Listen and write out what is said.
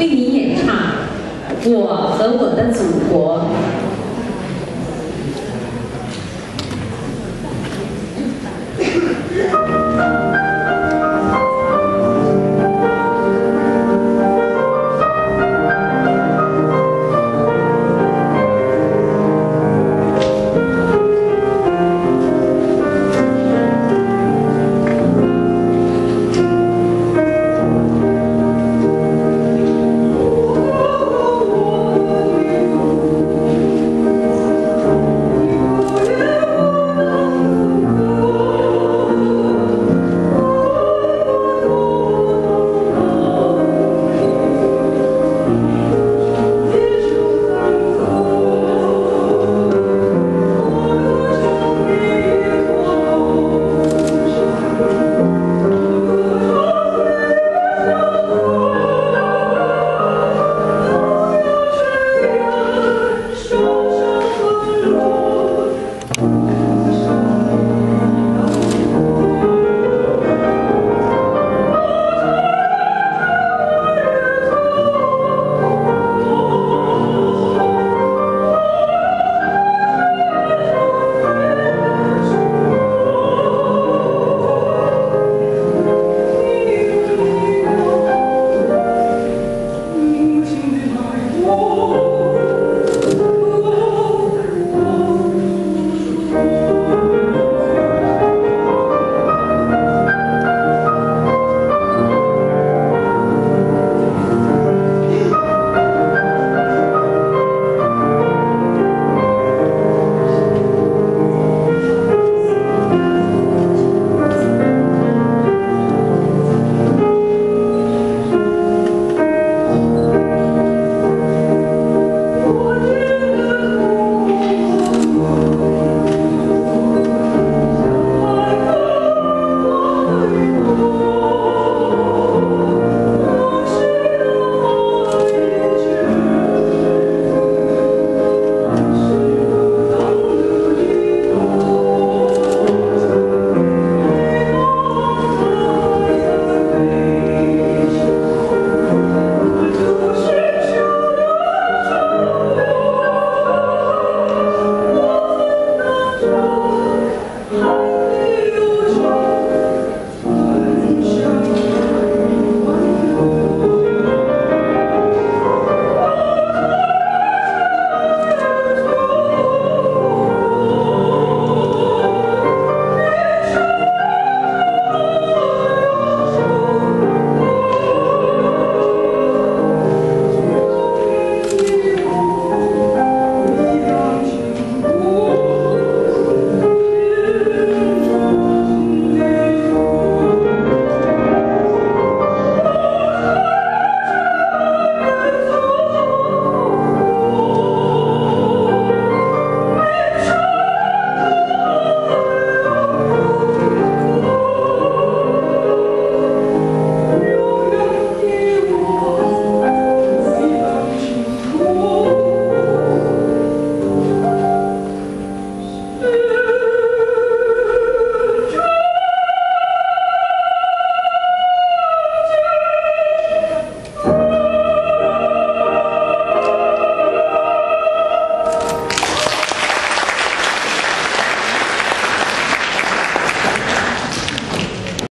为你演唱我和我的祖国